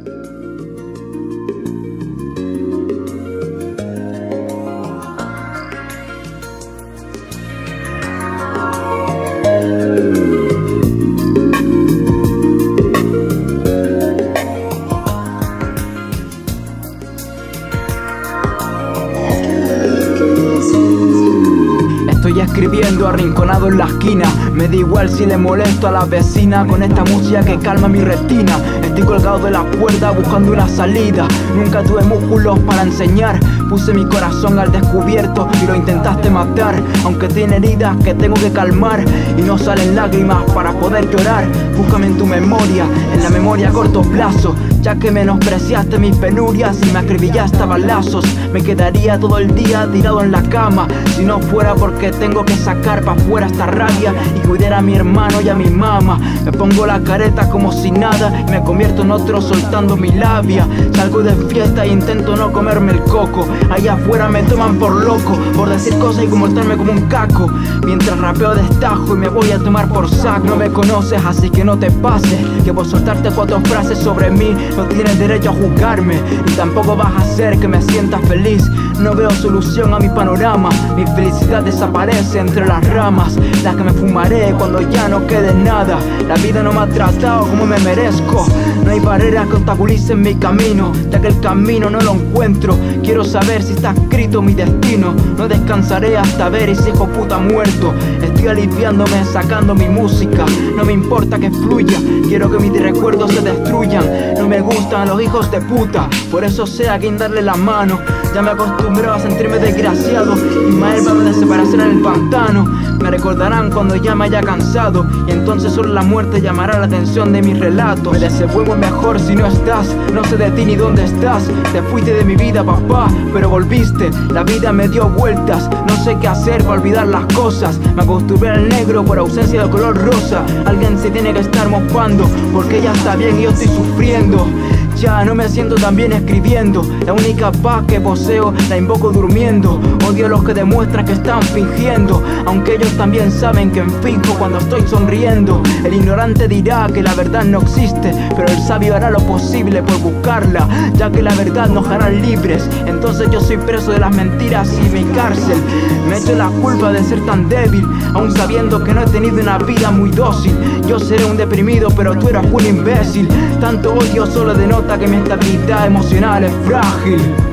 Estoy escribiendo arrinconado en la esquina. Me da igual si le molesto a la vecina Con esta música que calma mi retina. Estoy colgado de la cuerda buscando una salida. Nunca tuve músculos para enseñar. Puse mi corazón al descubierto y lo intentaste matar. Aunque tiene heridas que tengo que calmar Y no salen lágrimas para poder llorar. Búscame en tu memoria, en la memoria a corto plazo ya que menospreciaste mis penurias y me acribillaste a balazos Me quedaría todo el día tirado en la cama. Si no fuera porque tengo que sacar pa' fuera esta rabia Y cuidar a mi hermano y a mi mamá Me pongo la careta como si nada Y me convierto en otro soltando mi labia. Salgo de fiesta e intento no comerme el coco. Allá afuera me toman por loco Por decir cosas y comportarme como un caco. Mientras rapeo destajo y me voy a tomar por saco. No me conoces así que no te pases Que por soltarte cuatro frases sobre mí no tienes derecho a juzgarme y tampoco vas a hacer que me sienta feliz. No veo solución a mi panorama. Mi felicidad desaparece entre las ramas, las que me fumaré cuando ya no quede nada. La vida no me ha tratado como me merezco. No hay barreras que obstaculicen mi camino, ya que el camino no lo encuentro. Quiero saber si está escrito mi destino. No descansaré hasta ver ese hijo puta muerto. Estoy aliviándome sacando mi música. No me importa que fluya, quiero que mis recuerdos se destruyan. No me gustan los hijos de puta, por eso sé a quién darle la mano. Ya me acostumbré a sentirme desgraciado. Ismael va a separación en el pantano. Me recordarán cuando ya me haya cansado. Y entonces solo la muerte llamará la atención de mis relatos. Me desenvuelvo mejor si no estás. No sé de ti ni dónde estás. Te fuiste de mi vida, papá, pero volviste. La vida me dio vueltas. No sé qué hacer para olvidar las cosas. Me acostumbré al negro por ausencia de color rosa. Alguien se tiene que estar mofando. Porque ella está bien y yo estoy sufriendo. Ya no me siento tan bien escribiendo La única paz que poseo invoco durmiendo. Odio a los que demuestran que están fingiendo. Aunque ellos también saben que finjo cuando estoy sonriendo El ignorante dirá que la verdad no existe Pero el sabio hará lo posible por buscarla Ya que la verdad nos hará libres. Entonces yo soy preso de las mentiras y mi cárcel. Me echo la culpa de ser tan débil Aún sabiendo que no he tenido una vida muy dócil. Yo seré un deprimido pero tú eras un imbécil. Tanto odio solo denota que mi estabilidad emocional es frágil.